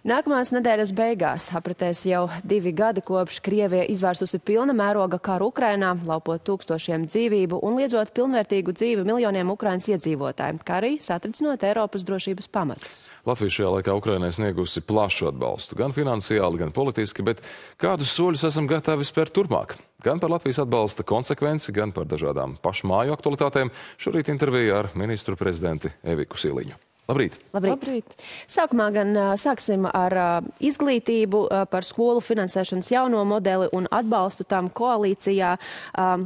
Nākamās nedēļas beigās apritēs jau divi gadi kopš Krievija izvērsusi pilna mēroga karu Ukrainā, laupot tūkstošiem dzīvību un liedzot pilnvērtīgu dzīvi miljoniem Ukrainas iedzīvotāju, kā arī satricinot Eiropas drošības pamatus. Latvija šajā laikā Ukrainai sniegusi plašu atbalstu, gan finansiāli, gan politiski, bet kādus soļus esam gatavi spērt turpmāk? Gan par Latvijas atbalsta konsekvenci, gan par dažādām pašmāju aktualitātēm šorīt intervijā ar ministru prezidenti Eviku Siliņu. Labrīt! Labrīt. Labrīt. Sākumā gan sāksim ar izglītību par skolu finansēšanas jauno modeli un atbalstu tam koalīcijā,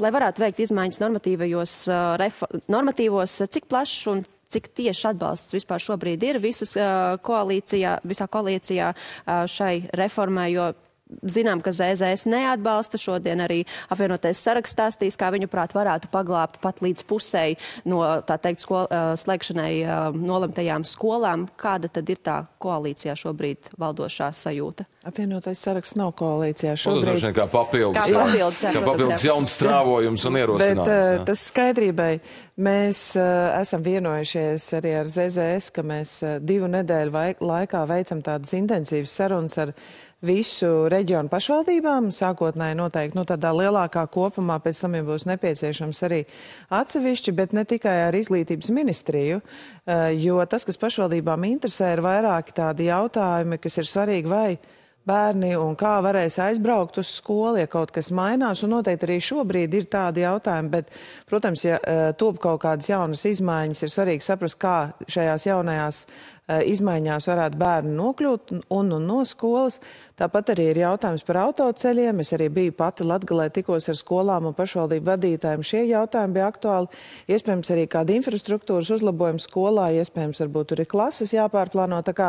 lai varētu veikt izmaiņas normatīvos, normatīvos cik plašs un cik tieši atbalsts vispār šobrīd ir visas koalīcijā, visā koalīcijā šai reformai, jo zinām, ka ZZS neatbalsta. Šodien arī apvienotais saraksts stāstīs, kā viņu prāt varētu paglābt pat līdz pusēji no, tā teikt, skol, slēgšanai nolemtajām skolām. Kāda tad ir tā koalīcijā šobrīd valdošā sajūta? Apvienotais saraksts nav koalīcijā šobrīd. Kā papildus, kā papildus, jā, kā papildus jauns strāvojums un ierosinājums. Bet jā. tas skaidrībai mēs uh, esam vienojušies arī ar ZZS, ka mēs uh, divu nedēļu laikā veicam tādas intensīvas sarunas ar visu reģionu pašvaldībām, sākotnēji noteikti nu, tādā lielākā kopumā, pēc tam jau būs nepieciešams arī atsevišķi, bet ne tikai ar izglītības ministriju, eh, jo tas, kas pašvaldībām interesē, ir vairāki tādi jautājumi, kas ir svarīgi vai bērni un kā varēs aizbraukt uz skolu, ja kaut kas mainās. Un noteikti arī šobrīd ir tādi jautājumi, bet, protams, ja uh, top kaut kādas jaunas izmaiņas, ir svarīgi saprast, kā šajās jaunajās izmaiņās varētu bērni nokļūt un, un no skolas. Tāpat arī ir jautājums par autoceļiem. Es arī biju pati Latgalē, tikos ar skolām un pašvaldību vadītājiem. Šie jautājumi bija aktuāli. Iespējams, arī kāda infrastruktūras uzlabojuma skolā, iespējams, varbūt tur ir klases jāpārplāno. Tā kā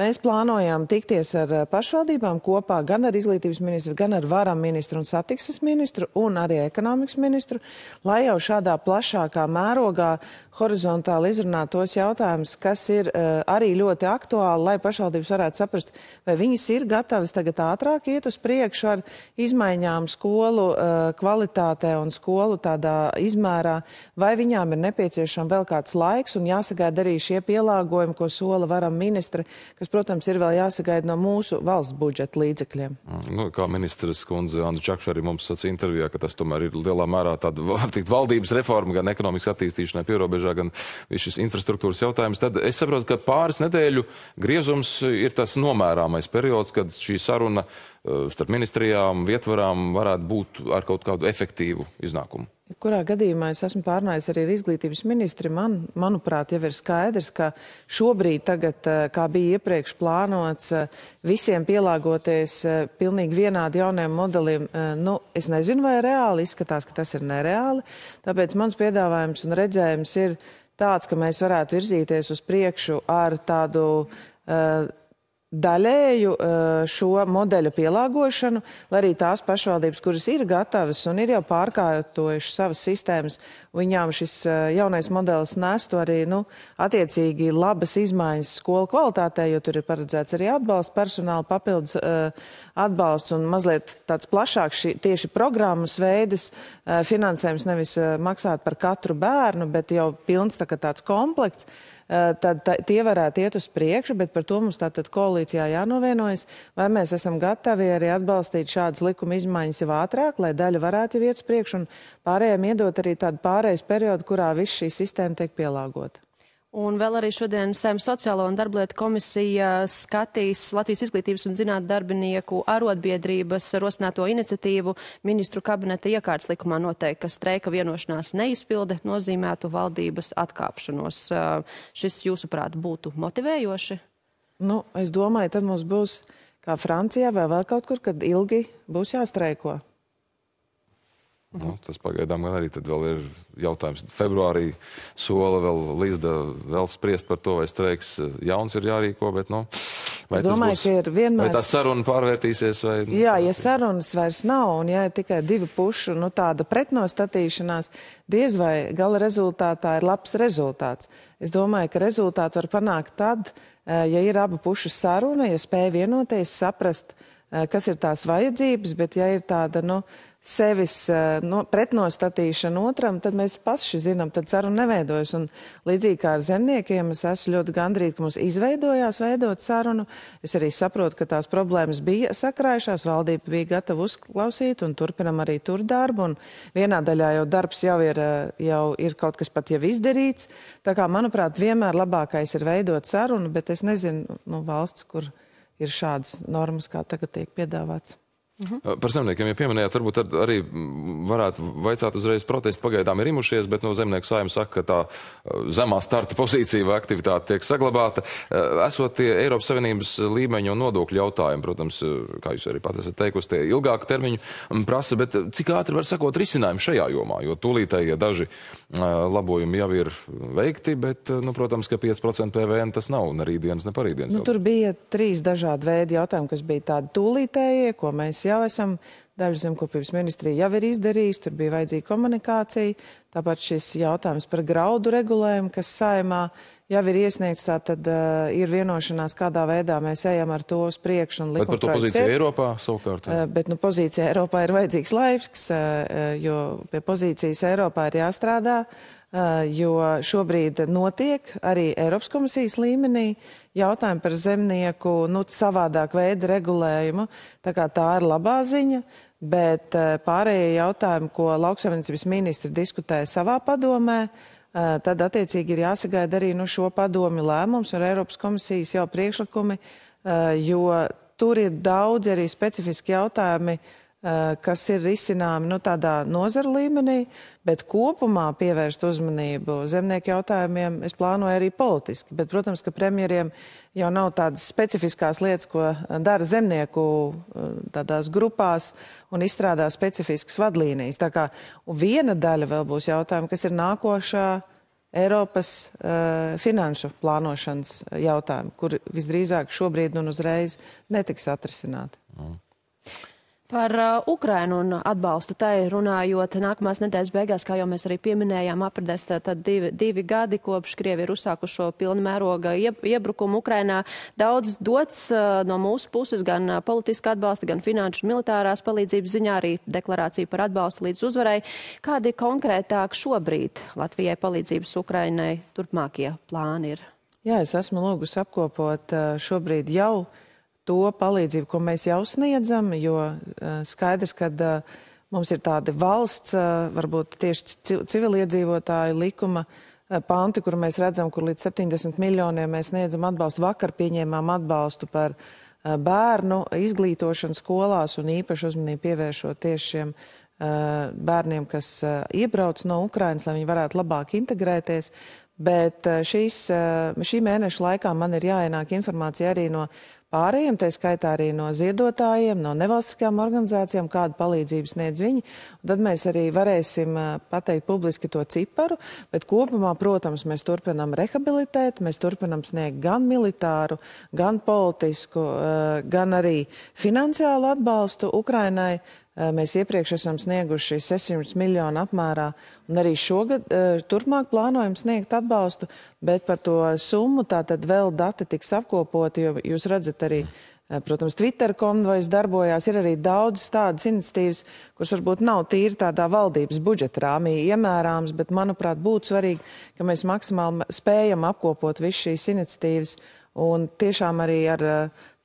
mēs plānojam tikties ar eh, pašvaldībām kopā gan ar izglītības ministru, gan ar varam ministru un satiksmes ministru un arī ekonomikas ministru, lai jau šādā plašākā mērogā horizontāli izrunāt tos jautājumus, kas ir uh, arī ļoti aktuāli, lai pašvaldības varētu saprast, vai viņas ir gatavas tagad ātrāk iet uz priekšu ar izmaiņām skolu uh, kvalitātē un skolu tādā izmērā, vai viņām ir nepieciešama vēl kāds laiks un jāsagaida arī šie pielāgojumi, ko sola varam ministra, kas, protams, ir vēl jāsagaida no mūsu valsts budžeta līdzekļiem. Mm, nu, kā ministrs kundze Andra Čakša arī mums sacīja intervijā, ka tas tomēr ir lielā mērā tāda, var teikt, valdības reforma gan ekonomikas attīstīšanai pierobežā, gan viss šis infrastruktūras jautājums. Tad es saprotu, ka pāris nedēļu griezums ir tas nomērāmais periods, kad šī saruna eh, starp ministrijām, vietvarām varētu būt ar kaut kādu efektīvu iznākumu? Kurā gadījumā es esmu pārnājis arī ar izglītības ministri, man, manuprāt, jau ir skaidrs, ka šobrīd, tagad, eh, kā bija iepriekš plānots, eh, visiem pielāgoties pilnīgi vienādi jauniem modelim, nu, es nezinu, vai reāli izskatās, ka tas ir nereāli. Tāpēc mans piedāvājums un redzējums ir tāds, ka mēs varētu virzīties uz priekšu ar tādu uh, daļēju eh, šo modeļu pielāgošanu, lai arī tās pašvaldības, kuras ir gatavas un ir jau pārkārtojušas savas sistēmas, viņām šis eh, jaunais modelis nestu arī, nu, attiecīgi labas izmaiņas skolu kvalitātē, jo tur ir paredzēts arī atbalsts, personāla papildus uh, atbalsts un mazliet tāds plašāks šī, tieši programmas veidas uh, finansējums nevis uh, maksāt par katru bērnu, bet jau pilns tā, tāds komplekts. Eh, tad tā, tie varētu iet uz priekšu, bet par to mums tātad koalīcijā jānovienojas, vai mēs esam gatavi arī atbalstīt šādas likuma izmaiņas jau ātrāk, lai daļa varētu iet uz priekšu un pārējiem iedot arī tādu pārējais periodu, kurā viss šī sistēma tiek pielāgota. Un vēl arī šodien Sēmas sociālo un darblietu komisija skatīs Latvijas izglītības un zinātņu darbinieku arotbiedrības rosināto iniciatīvu ministru kabineta iekārtas likumā noteikti, ka streika vienošanās neizpilde nozīmētu valdības atkāpšanos. Šis, jūsuprāt, būtu motivējoši? Nu, es domāju, tad mums būs kā Francijā vai vēl kaut kur, kad ilgi būs jāstreiko. Nu, tas pagaidām arī vēl ir jautājums. Februārī sola vēl līdz vēl spriest par to, vai streiks eh, jauns ir jārīko, bet, nu, Vai es domāju, būs, ka ir vienmēr. Vai tā saruna pārvērtīsies? Vai... Nu, Jā, ja sarunas vairs nav un ja ir tikai divu pušu nu, tāda pretnostatīšanās, diez vai gala rezultātā ir labs rezultāts. Es domāju, ka rezultātu var panākt tad, eh, ja ir abu pušu saruna, ja spēj vienoties, saprast, eh, kas ir tās vajadzības, bet ja ir tāda, nu, sevis uh, no, pretnostatīšanu otram, tad mēs paši zinām, tad saruna neveidojas. Un līdzīgi kā ar zemniekiem, es esmu ļoti gandrīt, ka mums izveidojās veidot sarunu. Es arī saprotu, ka tās problēmas bija sakrājušās, valdība bija gatava uzklausīt un turpinam arī tur darbu. Un vienā daļā jau darbs jau ir, jau ir kaut kas pat jau izdarīts. Tā kā, manuprāt, vienmēr labākais ir veidot sarunu, bet es nezinu, nu, valsts, kur ir šādas normas, kā tagad tiek piedāvāts. Mhm. Par zemniekiem, ja pieminējāt, varbūt arī varētu vaicāt uzreiz protestu pagaidām ir imušies, bet no zemnieku saimnes saka, ka tā zemā starta pozīcija vai aktivitāte tiek saglabāta. Esot tie Eiropas Savienības līmeņa un nodokļu jautājumi, protams, kā jūs arī pat esat teikusi, tie ilgāku termiņu prasa, bet cik ātri var sakot risinājumu šajā jomā, jo tūlītēji daži labojumi jau ir veikti, bet, nu, protams, ka 5% PVN tas nav ne rītdienas, ne parītdienas. Nu, tur bija trīs dažādi veidi jautājumi, kas bija tādi tūlītējie, ko mēs jau esam daļu zemkopības ministrija jau ir izdarījusi, tur bija vajadzīga komunikācija. Tāpat šis jautājums par graudu regulējumu, kas saimā jau ir iesniegts, tā tad uh, ir vienošanās, kādā veidā mēs ejam ar to uz priekšu. Bet par to pozīciju Eiropā savukārt? Uh, bet nu, pozīcija Eiropā ir vajadzīgs laiks, uh, jo pie pozīcijas Eiropā ir jāstrādā. Uh, jo šobrīd notiek arī Eiropas komisijas līmenī jautājumi par zemnieku nu, savādāk veidu regulējumu. Tā, tā ir labā ziņa, bet pārējie jautājumi, ko lauksaimniecības ministri diskutēja savā padomē, tad attiecīgi ir jāsagaida arī no šo padomi lēmums un Eiropas komisijas jau priekšlikumi, jo tur ir daudz arī specifiski jautājumi kas ir risināmi nu, tādā nozara līmenī, bet kopumā pievērst uzmanību zemnieku jautājumiem es plānoju arī politiski. Bet, protams, ka premjeriem jau nav tādas specifiskās lietas, ko dara zemnieku tādās grupās un izstrādā specifiskas vadlīnijas. Tā kā viena daļa vēl būs jautājuma, kas ir nākošā Eiropas uh, finanšu plānošanas jautājumi, kur visdrīzāk šobrīd un uzreiz netiks atrisināti. Mm. Par uh, Ukrainu un atbalstu tai runājot, nākamās nedēļas beigās, kā jau mēs arī pieminējām, apradēs tad divi, divi gadi, kopš Krievi ir uzsākuši šo pilnu mēroga ieb, iebrukumu Ukrainā. Daudz dots uh, no mūsu puses, gan uh, politiska atbalsta, gan finanšu un militārās palīdzības ziņā, arī deklarācija par atbalstu līdz uzvarai. Kādi konkrētāk šobrīd Latvijai palīdzības Ukrainai turpmākie plāni ir? Jā, es esmu lūgus apkopot uh, šobrīd jau to palīdzību, ko mēs jau sniedzam, jo uh, skaidrs, ka uh, mums ir tādi valsts, uh, varbūt tieši civiliedzīvotāju likuma panti, kur mēs redzam, kur līdz 70 miljoniem mēs sniedzam atbalstu. Vakar pieņēmām atbalstu par bērnu izglītošanu skolās un īpaši uzmanību pievēršot tieši šiem bērniem, kas iebrauc no Ukrainas, lai viņi varētu labāk integrēties. Bet šīs, šī mēneša laikā man ir jāienāk informācija arī no pārējiem, tā skaitā arī no ziedotājiem, no nevalstiskām organizācijām, kādu palīdzību sniedz viņi. Un tad mēs arī varēsim pateikt publiski to ciparu, bet kopumā, protams, mēs turpinām rehabilitēt, mēs turpinām sniegt gan militāru, gan politisku, gan arī finansiālu atbalstu Ukrainai. Mēs iepriekš esam snieguši 600 miljonu apmērā. Un arī šogad turpmāk plānojam sniegt atbalstu, bet par to summu tā tad vēl dati tiks apkopoti, jo jūs redzat arī, protams, Twitter konvojas darbojās, ir arī daudz tādas iniciatīvas, kuras varbūt nav tīri tādā valdības budžeta rāmī iemērāmas, bet manuprāt būtu svarīgi, ka mēs maksimāli spējam apkopot visu šīs iniciatīvas un tiešām arī ar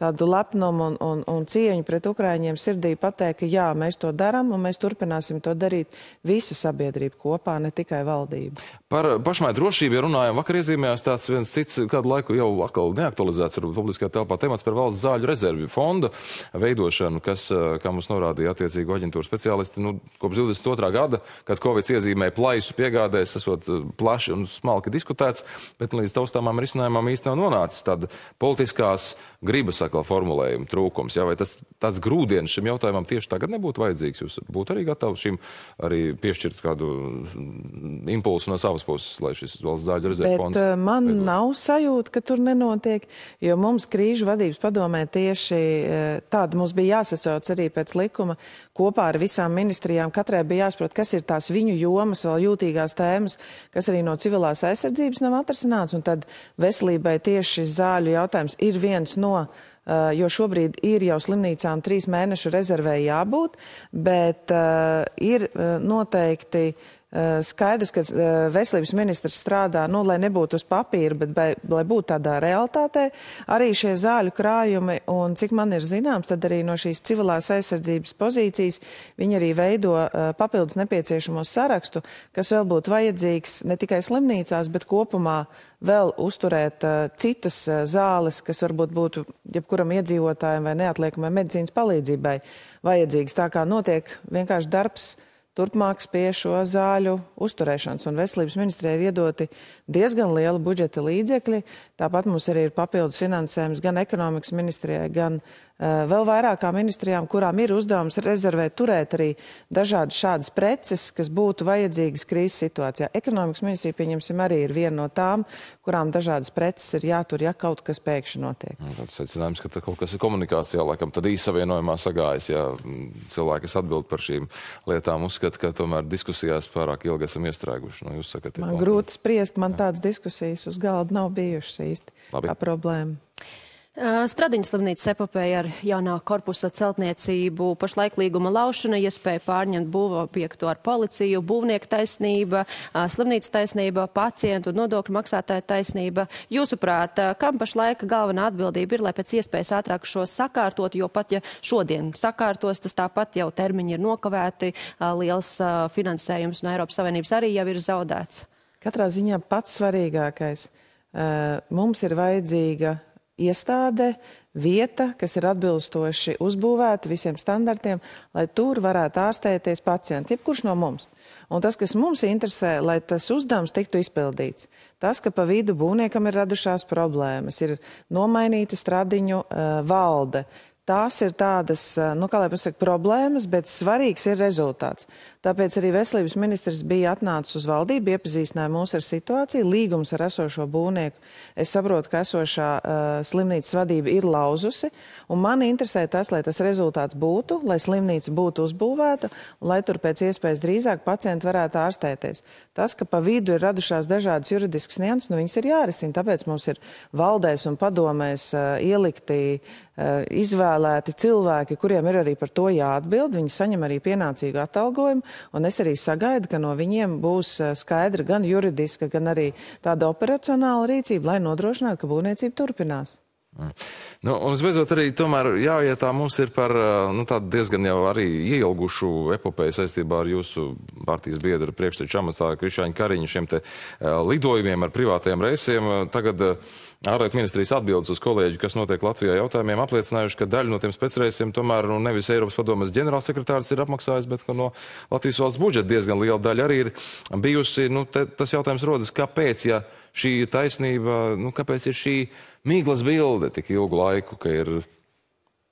tādu lepnumu un, un, un cieņu pret Ukraiņiem sirdī pateikt, ka jā, mēs to darām un mēs turpināsim to darīt visa sabiedrība kopā, ne tikai valdība. Par pašmai drošību, ja runājam, vakar iezīmējās tāds viens cits kādu laiku jau atkal neaktualizēts, varbūt publiskajā telpā temats par valsts zāļu rezervju fonda veidošanu, kas, kā mums norādīja attiecīgo aģentūru speciālisti, nu, kopš 22. gada, kad Covid iezīmēja plaisu piegādēs, esot plaši un smalki diskutēts, bet līdz taustāmām risinājumam īsti nav nonācis. Tad politiskās gribas atkal formulējuma trūkums. Jā, vai tas tāds grūdienis šim jautājumam tieši tagad nebūtu vajadzīgs? Jūs būtu arī gatavi šim arī piešķirt kādu impulsu no savas puses, lai šis valsts zāļu rezervu fonds. Bet man veidot. nav sajūta, ka tur nenotiek, jo mums krīžu vadības padomē tieši tāda mums bija jāsasauc arī pēc likuma kopā ar visām ministrijām. Katrai bija jāsaprot, kas ir tās viņu jomas, vēl jūtīgās tēmas, kas arī no civilās aizsardzības nav atrasināts. Un tad veselībai tieši zāļu jautājums ir viens no jo šobrīd ir jau slimnīcām trīs mēnešu rezervē jābūt, bet ir noteikti Eh, skaidrs, ka eh, veselības ministrs strādā, nu, lai nebūtu uz papīra, bet bei, lai būtu tādā realitātē. Arī šie zāļu krājumi, un cik man ir zināms, tad arī no šīs civilās aizsardzības pozīcijas viņi arī veido uh, papildus nepieciešamo sarakstu, kas vēl būtu vajadzīgs ne tikai slimnīcās, bet kopumā vēl uzturēt citas zāles, kas varbūt būtu jebkuram iedzīvotājiem vai neatliekamai medicīnas palīdzībai vajadzīgas. Tā kā notiek vienkārši darbs turpmāks pie šo zāļu uzturēšanas. Un veselības ministrijai ir iedoti diezgan liela budžeta līdzekļi. Tāpat mums arī ir papildus finansējums gan ekonomikas ministrijai, gan vēl vairākām ministrijām, kurām ir uzdevums rezervēt, turēt arī dažādas šādas preces, kas būtu vajadzīgas krīzes situācijā. Ekonomikas ministrija, pieņemsim, arī ir viena no tām, kurām dažādas preces ir jātur, ja kaut kas pēkšņi notiek. Nu, tāds secinājums, ka kaut kas ir komunikācijā, laikam tad īsavienojumā sagājas, ja cilvēki, kas atbild par šīm lietām, uzskata, ka tomēr diskusijās pārāk ilgi esam iestrēguši. Nu, jūs sakat, man grūti spriest, man Jā. tādas diskusijas uz galda nav bijušas īsti. Labi. Kā problēma. Stradiņas slimnīcas epopēja ar jaunā korpusa celtniecību, pašlaik līguma laušana, iespēja pārņemt būvobjektu ar policiju, būvnieku taisnība, slimnīcas taisnība, pacientu un nodokļu maksātāja taisnība. Jūsuprāt, kam pašlaik galvenā atbildība ir, lai pēc iespējas ātrāk šo sakārtot, jo pat ja šodien sakārtos, tas tāpat jau termiņi ir nokavēti, liels finansējums no Eiropas Savienības arī jau ir zaudēts? Katrā ziņā pats svarīgākais. Mums ir vajadzīga iestāde, vieta, kas ir atbilstoši uzbūvēta visiem standartiem, lai tur varētu ārstēties pacienti, jebkurš no mums. Un tas, kas mums interesē, lai tas uzdevums tiktu izpildīts. Tas, ka pa vidu būvniekam ir radušās problēmas, ir nomainīta stradiņu uh, valde, tās ir tādas, nu, kā lai pasaka, problēmas, bet svarīgs ir rezultāts. Tāpēc arī veselības ministrs bija atnācis uz valdību, iepazīstināja mūs ar situāciju, līgums ar esošo būvnieku. Es saprotu, ka esošā uh, slimnīcas vadība ir lauzusi, un mani interesē tas, lai tas rezultāts būtu, lai slimnīca būtu uzbūvēta, un lai tur pēc iespējas drīzāk pacienti varētu ārstēties. Tas, ka pa vidu ir radušās dažādas juridiskas nianses, nu viņas ir jārisina, tāpēc mums ir valdēs un padomēs uh, ielikti uh, izvēlēti cilvēki, kuriem ir arī par to jāatbild, viņi saņem arī pienācīgu atalgojumu, Un es arī sagaidu, ka no viņiem būs eh, skaidra gan juridiska, gan arī tāda operacionāla rīcība, lai nodrošinātu, ka būvniecība turpinās. Mm. Nu, un visbeidzot, arī tomēr jāietā mums ir par nu, diezgan jau arī ielgušu epopeju saistībā ar jūsu partijas biedru priekšteču amatstāju Krišāņu Kariņu šiem te lidojumiem ar privātajiem reisiem. Tagad Ārlietu ministrijas atbildes uz kolēģi, kas notiek Latvijā jautājumiem, apliecinājuši, ka daļu no tiem specreisiem tomēr nu, nevis Eiropas padomas ģenerālsekretārs ir apmaksājis, bet no Latvijas valsts budžeta diezgan liela daļa arī ir bijusi. Nu, te, tas jautājums rodas, kāpēc, ja šī taisnība, nu, kāpēc ir šī mīklas bilde tik ilgu laiku, ka ir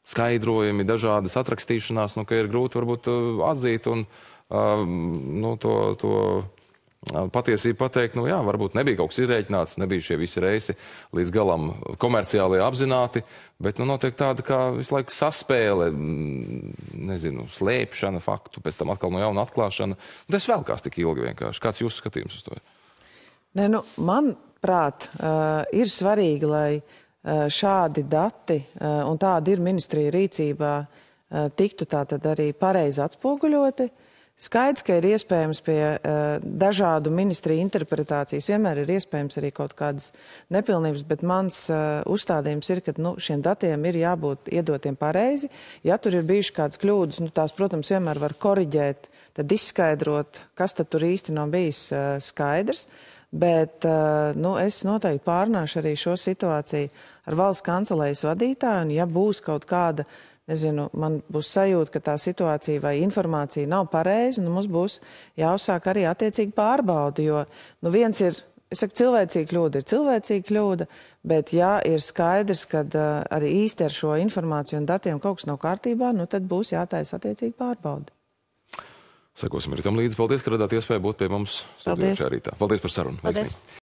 skaidrojumi, dažādas atrakstīšanās, nu, ka ir grūti varbūt atzīt un uh, nu, to. to patiesību pateikt, nu jā, varbūt nebija kaut kas izreikināts, nebija šie visi reisi līdz galam komerciāli apzināti, bet nu notiek tāda kā visu laiku saspēle, nezinu, slēpšana faktu, pēc tam atkal no jauna atklāšana. Tas vēl kās tik ilgi vienkārši. Kāds jūsu skatījums uz to? Nē, nu, man prāt, uh, ir svarīgi, lai uh, šādi dati, uh, un tāda ir ministrija rīcībā, uh, tiktu tātad arī pareizi atspoguļoti. Uh, Skaidrs, ka ir iespējams pie uh, dažādu ministriju interpretācijas, vienmēr ir iespējams arī kaut kādas nepilnības, bet mans uh, uzstādījums ir, ka nu, šiem datiem ir jābūt iedotiem pareizi. Ja tur ir bijušas kādas kļūdas, nu, tās, protams, vienmēr var koriģēt, tad izskaidrot, kas tad tur īsti nav bijis uh, skaidrs. Bet uh, nu, es noteikti pārnāšu arī šo situāciju ar valsts kancelējas vadītāju, un ja būs kaut kāda nezinu, man būs sajūta, ka tā situācija vai informācija nav pareiza, nu mums būs jāuzsāk arī attiecīgi pārbaudi, jo, nu viens ir, es saku, cilvēcīga kļūda ir cilvēcīga kļūda, bet ja ir skaidrs, ka uh, arī īsti ar šo informāciju un datiem kaut kas nav kārtībā, nu tad būs jātaisa attiecīgi pārbaudi. Sekosim arī tam līdzi. Paldies, ka radāt iespēju būt pie mums rītā. Paldies par sarunu. Paldies. Veiksmīgi.